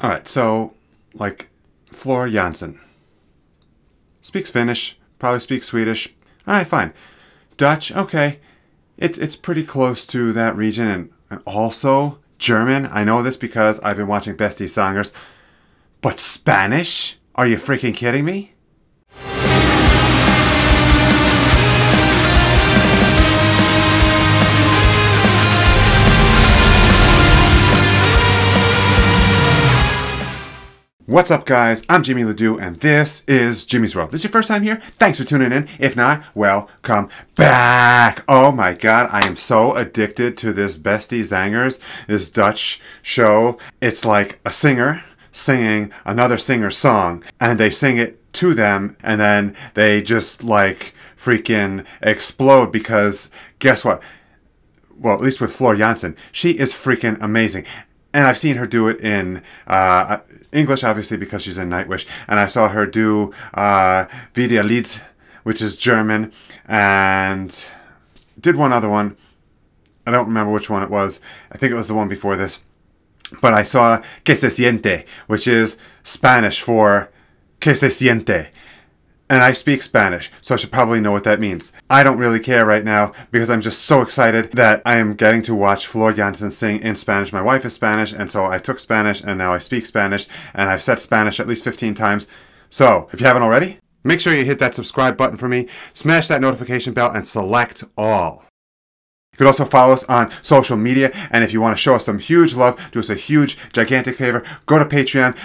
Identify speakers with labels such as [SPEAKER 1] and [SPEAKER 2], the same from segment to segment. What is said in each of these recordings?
[SPEAKER 1] All right, so like Floor Jansen speaks Finnish, probably speaks Swedish. All right, fine. Dutch, okay. It, it's pretty close to that region, and, and also German. I know this because I've been watching Beste Zangers. But Spanish? Are you freaking kidding me? What's up, guys? I'm Jimmy Ledoux, and this is Jimmy's World. This is your first time here? Thanks for tuning in. If not, welcome back. Oh my god, I am so addicted to this Beste Zangers, this Dutch show. It's like a singer singing another singer's song, and they sing it to them, and then they just like freaking explode because guess what? Well, at least with Floor Jansen, she is freaking amazing and I've seen her do it in uh, English, obviously, because she's in Nightwish, and I saw her do uh, Wie Lied, which is German, and did one other one. I don't remember which one it was. I think it was the one before this. But I saw Que se siente, which is Spanish for Que se siente and I speak Spanish, so I should probably know what that means. I don't really care right now because I'm just so excited that I am getting to watch Floor Jansen sing in Spanish. My wife is Spanish, and so I took Spanish, and now I speak Spanish, and I've said Spanish at least 15 times. So, if you haven't already, make sure you hit that subscribe button for me, smash that notification bell, and select all. You could also follow us on social media, and if you want to show us some huge love, do us a huge, gigantic favor, go to Patreon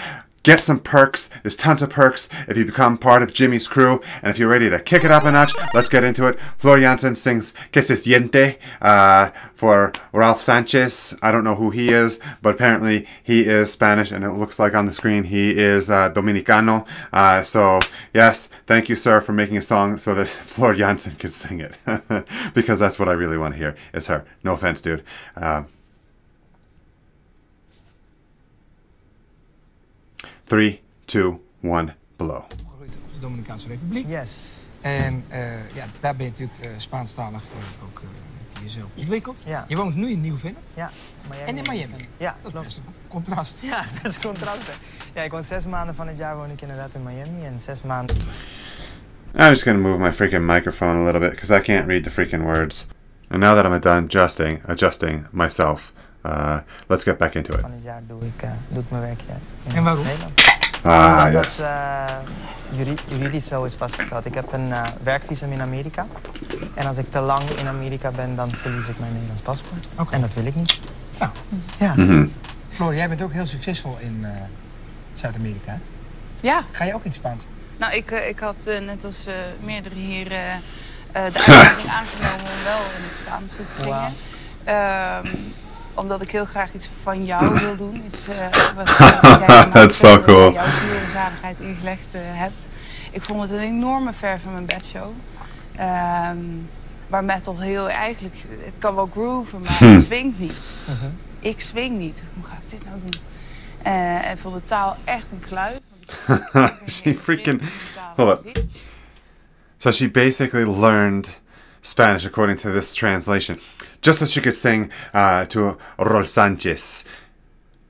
[SPEAKER 1] Get some perks. There's tons of perks if you become part of Jimmy's crew. And if you're ready to kick it up a notch, let's get into it. Floor Jansen sings Que se siente uh, for Rolf Sanchez. I don't know who he is, but apparently he is Spanish, and it looks like on the screen he is uh, Dominicano. Uh, so, yes, thank you, sir, for making a song so that Floor Jansen can sing it. because that's what I really want to hear, is her. No offense, dude. 3, 2, 1, below.
[SPEAKER 2] Opgegroeid op de Dominicaanse Republiek.
[SPEAKER 3] Yes.
[SPEAKER 2] En uh, ja, daar ben je natuurlijk uh, Spaanstalig uh, ook jezelf ontwikkeld.
[SPEAKER 3] Ja.
[SPEAKER 2] Je woont nu in Nieuw-Vennep.
[SPEAKER 3] Ja,
[SPEAKER 2] Miami. En in Miami.
[SPEAKER 3] Ja,
[SPEAKER 2] dat is best een contrast.
[SPEAKER 3] Ja, dat is best een contrast. Ja, ik woon zes maanden van het jaar woon ik inderdaad in Miami en zes maanden.
[SPEAKER 1] I'm just gonna move my freaking microphone a little bit because I can't read the freaking words. And now that I'm done adjusting, adjusting myself, uh, let's get back into it.
[SPEAKER 3] Van het jaar doe ik, uh, doe ik mijn werk in
[SPEAKER 2] en waarom?
[SPEAKER 3] Nederland.
[SPEAKER 1] Ah,
[SPEAKER 3] Omdat
[SPEAKER 1] yes.
[SPEAKER 3] dat uh, juridisch zo is vastgesteld. Ik heb een uh, werkvisum in Amerika. En als ik te lang in Amerika ben, dan verlies ik mijn Nederlands paspoort.
[SPEAKER 2] Okay.
[SPEAKER 3] En dat wil ik niet.
[SPEAKER 2] Nou,
[SPEAKER 3] ja.
[SPEAKER 1] Mm -hmm.
[SPEAKER 2] Floor, jij bent ook heel succesvol in uh, Zuid-Amerika.
[SPEAKER 4] Ja.
[SPEAKER 2] Ga je ook in het Spaans?
[SPEAKER 4] Nou, ik, ik had net als meerdere heren de uitdaging aangenomen om wel in het Spaans te zingen. Wow. Um, omdat ik heel graag iets van jou wil doen. Iets uh, wat, uh, jij
[SPEAKER 1] That's so cool.
[SPEAKER 4] jouw ziel en zaligheid ingelegd uh, hebt. Ik vond het een enorme ver van mijn bedshow. Um, waar metal heel eigenlijk, het kan wel grooven, maar het swingt niet.
[SPEAKER 3] Uh -huh.
[SPEAKER 4] Ik swing niet. Hoe ga ik dit nou doen? en vond de taal echt een kluif.
[SPEAKER 1] she freaking hold up. So she basically learned Spanish according to this translation. Just so she could sing uh, to Rolf Sanchez.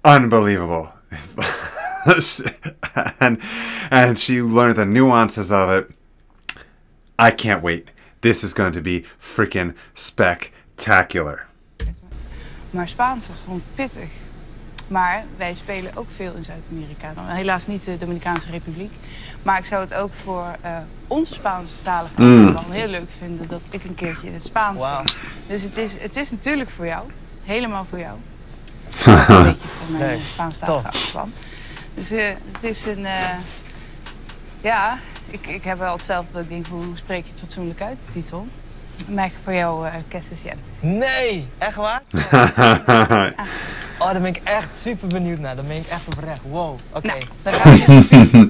[SPEAKER 1] Unbelievable. and and she learned the nuances of it. I can't wait. This is going to be freaking spectacular.
[SPEAKER 4] Maar Spaans, dat pittig. Maar wij spelen ook veel in Zuid-Amerika. Helaas niet de Dominicaanse Republiek. Maar ik zou het ook voor uh, onze Spaanstalige mm. dan heel leuk vinden dat ik een keertje in het Spaans
[SPEAKER 3] wow.
[SPEAKER 4] Dus het is, het is natuurlijk voor jou. Helemaal voor jou. een beetje voor mijn nee, Spaanstalige achterban. Dus uh, het is een... Uh, ja, ik, ik heb wel hetzelfde dat ik denk, hoe spreek je het fatsoenlijk uit, de titel. Maar voor jou uh, Kessessientes.
[SPEAKER 3] Nee, echt waar? oh, daar ben ik echt super benieuwd naar. Dan ben ik echt oprecht. Wow, oké. Okay.
[SPEAKER 4] Nou, dan ga ik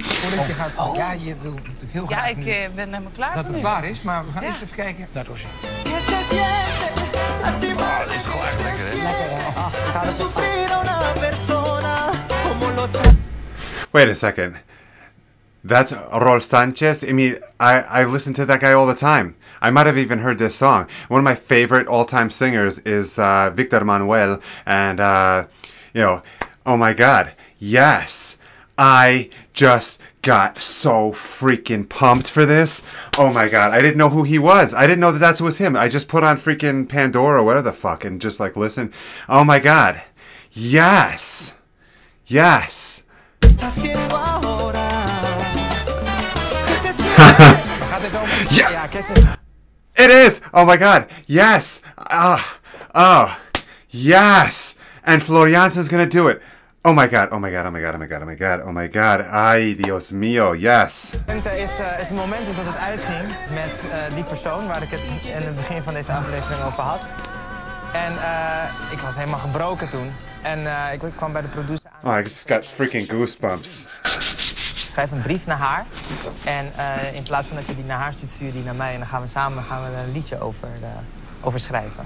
[SPEAKER 2] Voordat je gaat... Oh. Ja, je wil natuurlijk heel graag...
[SPEAKER 4] Ja, ik uh, ben helemaal klaar
[SPEAKER 2] Dat het
[SPEAKER 4] nu.
[SPEAKER 2] klaar is, maar we gaan ja. eerst even kijken naar het origineel.
[SPEAKER 5] Oh, dat is gelijk lekker, hè?
[SPEAKER 3] Lekker. Oh, gaan we zo
[SPEAKER 1] Wait a second. That's Rolf Sanchez? I mean, I, I listen to that guy all the time. I might have even heard this song. One of my favorite all-time singers is uh, Victor Manuelle, and uh, you know, oh my God, Yes. I just got so freaking pumped for this. Oh my god, I didn't know who he was. I didn't know that that was him. I just put on freaking Pandora, whatever the fuck, and just like listen. Oh my god. Yes. Yes.
[SPEAKER 3] Gaat dit over?
[SPEAKER 1] Ja.
[SPEAKER 3] ja Kes is...
[SPEAKER 1] It is. Oh my god. Yes. Ah. oh. Yes. And Floor Jansen's gonna do it. Oh my god. Oh my god. Oh my god. Oh my god. Oh my god. Oh my god. Ay, Dios mío. Yes.
[SPEAKER 3] Is, eh, is het moment is dat het uitging met eh, die persoon waar ik het in het begin van deze aflevering over had. En eh, ik was helemaal gebroken toen. En ik kwam bij de producer aan.
[SPEAKER 1] Oh, I just got freaking goosebumps.
[SPEAKER 3] Ik schrijf een brief naar haar. En eh, in plaats van dat je die naar haar stuurt, stuur je die naar mij. En dan gaan we samen gaan we er een liedje over, eh, over schrijven.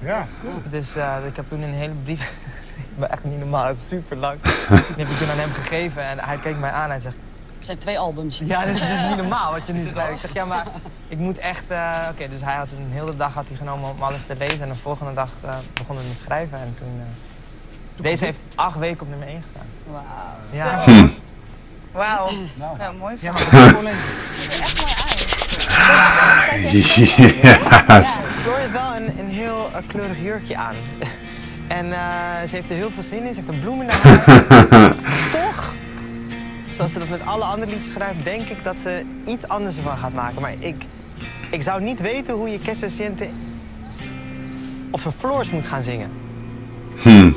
[SPEAKER 2] Ja,
[SPEAKER 3] Dus eh, ik heb toen een hele brief geschreven. Maar echt niet normaal, super lang. Die heb ik toen aan hem gegeven. En hij keek mij aan en hij zegt...
[SPEAKER 5] Het zijn twee albums.
[SPEAKER 3] Ja, dit is dus niet normaal wat je nu schrijft. Ik zeg, ja, maar ik moet echt... eh, Oké, dus hij had een hele dag had hij genomen om alles te lezen. En de volgende dag eh, begonnen we met schrijven. En toen... eh, deze heeft acht weken op nummer 1 gestaan.
[SPEAKER 5] Wauw.
[SPEAKER 3] Ja.
[SPEAKER 4] Wauw. Ja, mooi.
[SPEAKER 2] ja voorlezen.
[SPEAKER 4] Echt mooi uit.
[SPEAKER 1] yes.
[SPEAKER 3] Floor heeft wel een, een heel eh, kleurig jurkje aan. En eh, ze heeft er heel veel zin in. Ze heeft een bloem in haar haar. Toch, zoals ze dat met alle andere liedjes schrijft, denk ik dat ze iets anders ervan gaat maken. Maar ik, ik zou niet weten hoe je se siente of een Floors moet gaan zingen.
[SPEAKER 1] Hmm.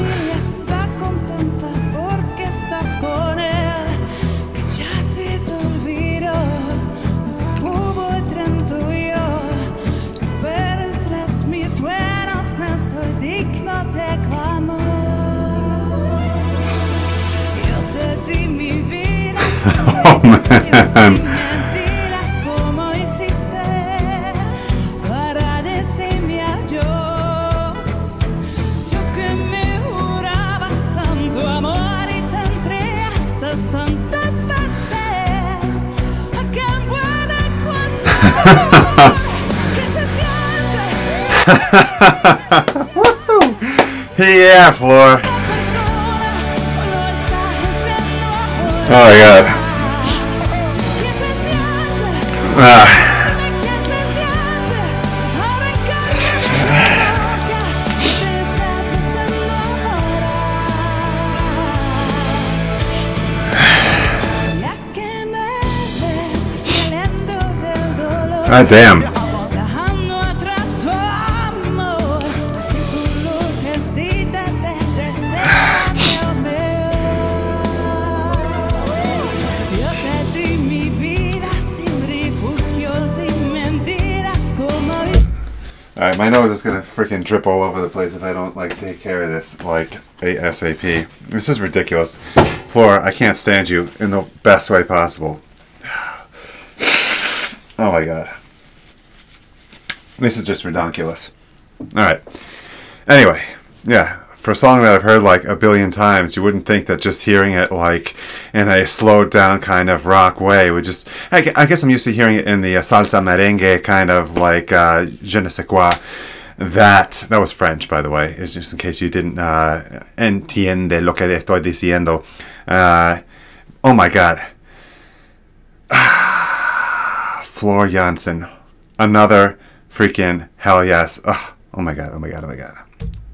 [SPEAKER 1] Yeah, Floor. Oh my god. Ah.
[SPEAKER 6] Ah, mentiras damn.
[SPEAKER 1] Alright, my nose is gonna freaking drip all over the place if I don't like take care of this like ASAP. This is ridiculous. Flora, I can't stand you in the best way possible. Oh my god. This is just redonkulous. Alright. Anyway, yeah. For a song that I've heard like a billion times, you wouldn't think that just hearing it like in a slowed down kind of rock way would just. I, guess I'm used to hearing it in the uh, salsa merengue kind of like uh, je ne sais quoi. That that was French, by the way. It's just in case you didn't uh, entiende lo que estoy diciendo. Uh, oh my god. Floor Jansen. Another freaking hell yes. Ugh. oh my god, oh my god, oh my god.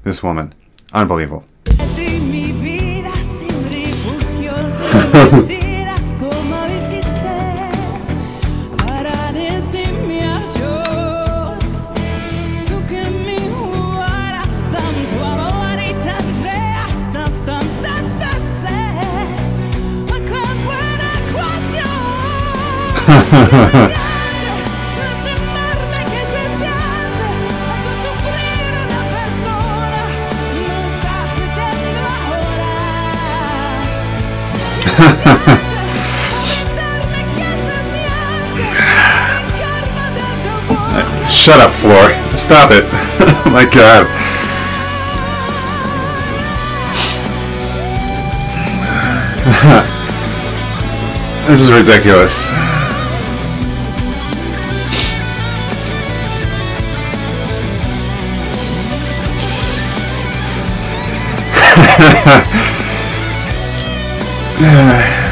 [SPEAKER 1] This woman. Unbelievable. Shut up, Floor. Stop it. oh my god. this is ridiculous.
[SPEAKER 6] 唉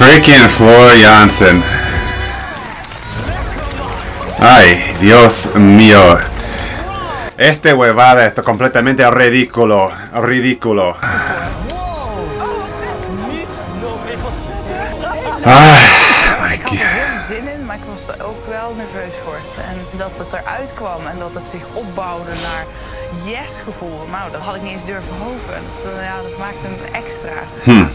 [SPEAKER 1] Freaking Floor Jansen. Ay, Dios mío. Este huevada esto completamente ridículo. Ridículo. Ah, my
[SPEAKER 4] Ik had er heel veel zin in, maar ik was er ook wel nerveus voor. En dat het eruit kwam en dat het zich opbouwde naar yes-gevoel. Nou, dat had ik niet eens durven hopen. Dat, eh, ja, dat maakte hem extra.
[SPEAKER 3] Maar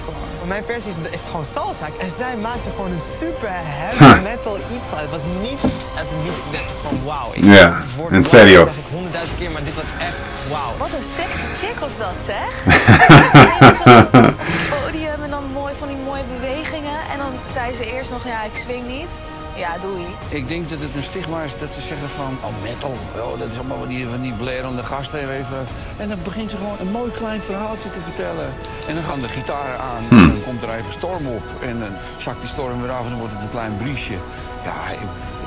[SPEAKER 3] Mijn versie is, gewoon salsa. En zij maakte gewoon een super heavy metal iets van. Het was niet, als het niet, dit is gewoon wauw.
[SPEAKER 1] Ja,
[SPEAKER 3] het wauw
[SPEAKER 1] serio.
[SPEAKER 3] zeg ik honderdduizend keer, maar dit was echt wauw.
[SPEAKER 5] Wat een sexy chick was dat, zeg. Dus het podium en dan mooi van die mooie bewegingen. En dan zei ze eerst nog, ja, ik swing niet. Ja, doei.
[SPEAKER 7] Ik denk dat het een stigma is dat ze zeggen van... Oh, metal, oh, dat is allemaal van die, van die blerende gasten even. En dan begint ze gewoon een mooi klein verhaaltje te vertellen. En dan gaan de gitaren aan en dan komt er even storm op. En dan zakt die storm weer af en dan wordt het een klein briesje. Ja, ik,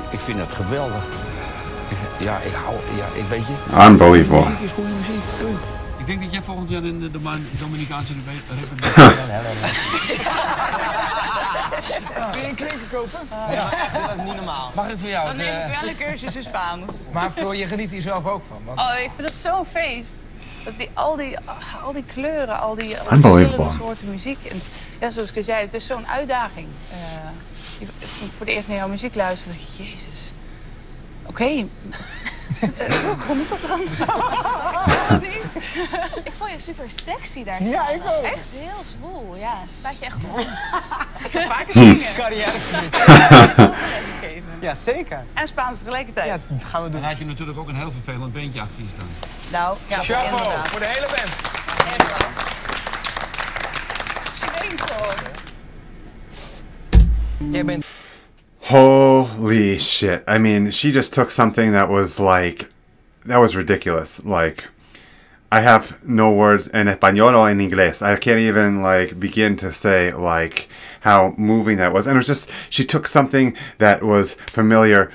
[SPEAKER 7] ik vind dat geweldig. Ik, ja, ik hou... Ja, ik weet je...
[SPEAKER 1] Unbelievable.
[SPEAKER 7] Muziek is goede muziek, punt.
[SPEAKER 8] Ik denk dat jij volgend jaar in de Dominicaanse Republiek...
[SPEAKER 3] Kun je een klinker kopen? Ja, dit was niet normaal.
[SPEAKER 4] Mag ik voor jou? Dan neem ik wel een cursus in Spaans.
[SPEAKER 2] Maar Floor, je geniet hier zelf ook van. Want
[SPEAKER 4] Oh, ik vind het zo'n feest. Dat die, al, die, al die kleuren, al die al die
[SPEAKER 1] Unbelievable.
[SPEAKER 4] verschillende soorten muziek. En, ja, zoals ik al zei, het is zo'n uitdaging. Eh, ik voor de eerst naar jouw muziek luisteren. Jezus. Oké. Eh, Hoe moet dat dan?
[SPEAKER 5] Ik vond je super sexy daar staan.
[SPEAKER 3] Ja, ik ook.
[SPEAKER 5] Echt heel zwoel, ja. Staat je echt goed.
[SPEAKER 4] Ik ga vaker zingen.
[SPEAKER 3] Carrière. Ja, zeker.
[SPEAKER 4] En Spaans tegelijkertijd.
[SPEAKER 3] Ja, dat gaan we doen.
[SPEAKER 8] Dan had je natuurlijk ook een heel vervelend beentje achter je staan.
[SPEAKER 4] Nou, ja,
[SPEAKER 3] Chapeau
[SPEAKER 4] inderdaad.
[SPEAKER 3] voor de hele band.
[SPEAKER 4] Swinkel.
[SPEAKER 2] jij bent
[SPEAKER 1] Holy shit. I mean, she just took something that was like, that was ridiculous. Like, I have no words in español or in inglés. I can't even like begin to say like how moving that was. And it was just, she took something that was familiar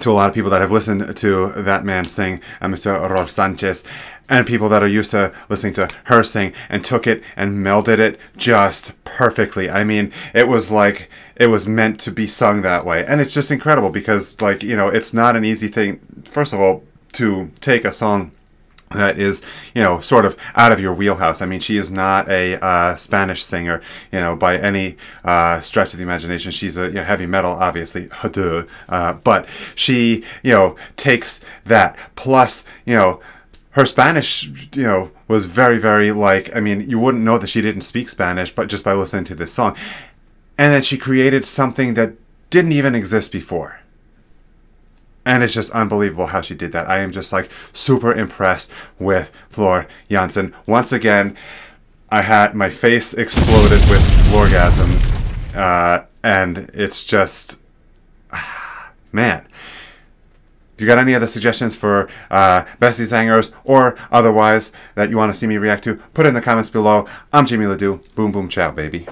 [SPEAKER 1] to a lot of people that have listened to that man sing, uh, Mr. Rolf Sanchez, and people that are used to listening to her sing, and took it and melded it just perfectly. I mean, it was like it was meant to be sung that way, and it's just incredible because, like, you know, it's not an easy thing. First of all, to take a song that is, you know, sort of out of your wheelhouse. I mean, she is not a uh, Spanish singer, you know, by any uh, stretch of the imagination. She's a you know, heavy metal, obviously, uh, but she, you know, takes that plus, you know, her Spanish, you know, was very, very like. I mean, you wouldn't know that she didn't speak Spanish, but just by listening to this song, and then she created something that didn't even exist before. And it's just unbelievable how she did that. I am just like super impressed with Floor Jansen. Once again, I had my face exploded with orgasm, uh, and it's just, man. If you got any other suggestions for uh, Beste Zangers or otherwise that you want to see me react to, put it in the comments below. I'm Jimmy Ledoux. Boom, boom, ciao, baby.